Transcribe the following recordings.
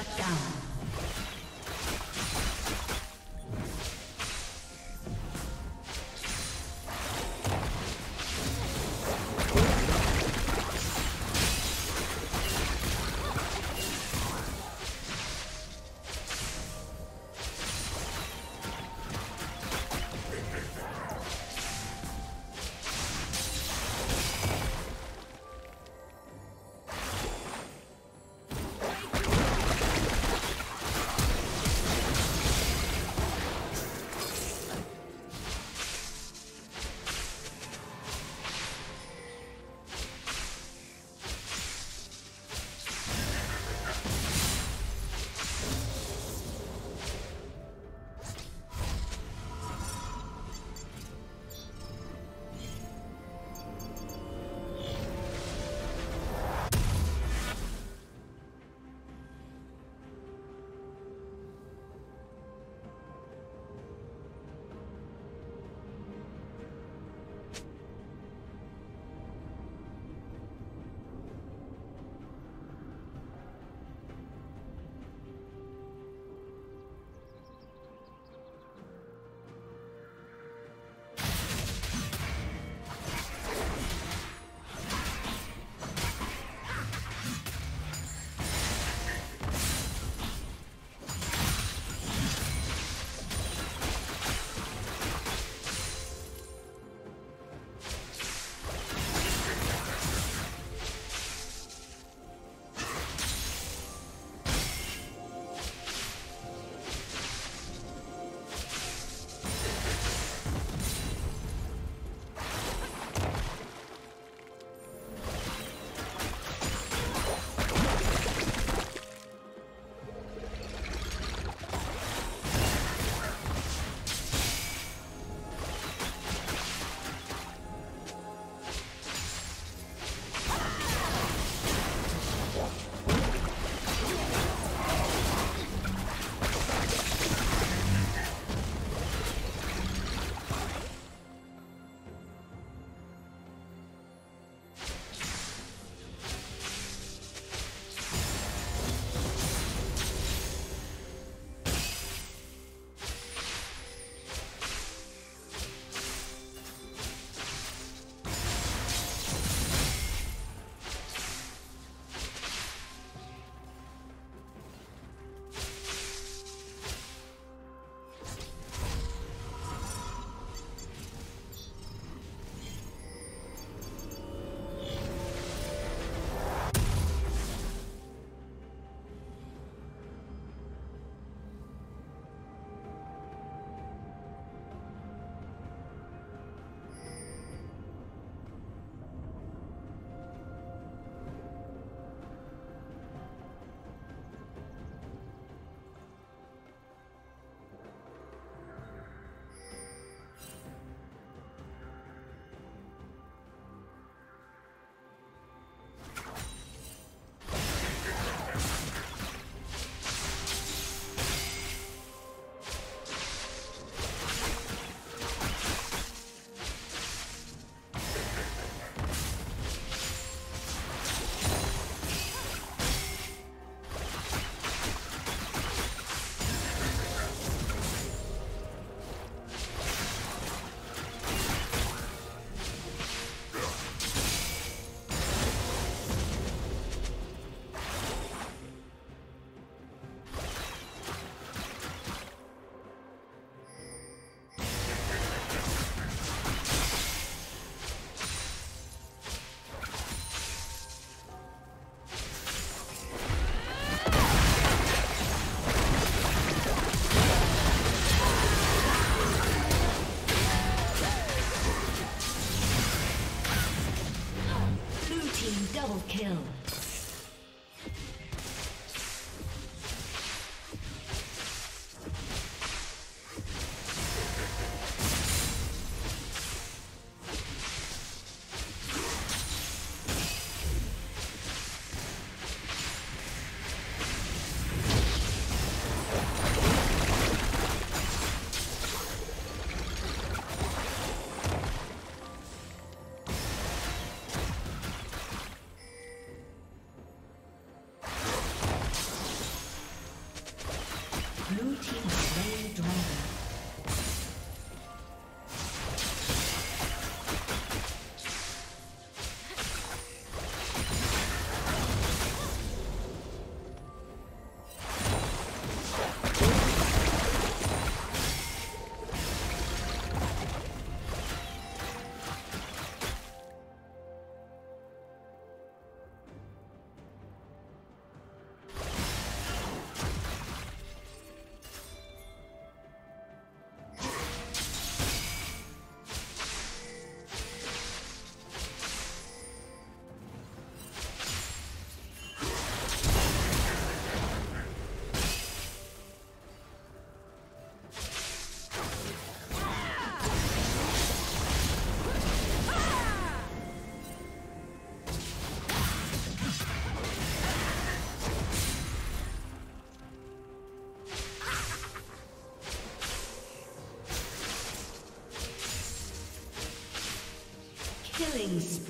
Shut down.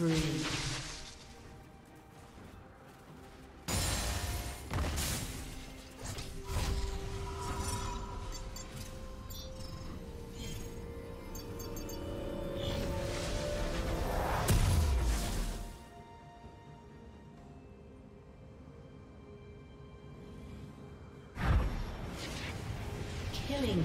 Spree. Killing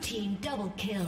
Team double kill.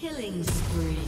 Killing spree.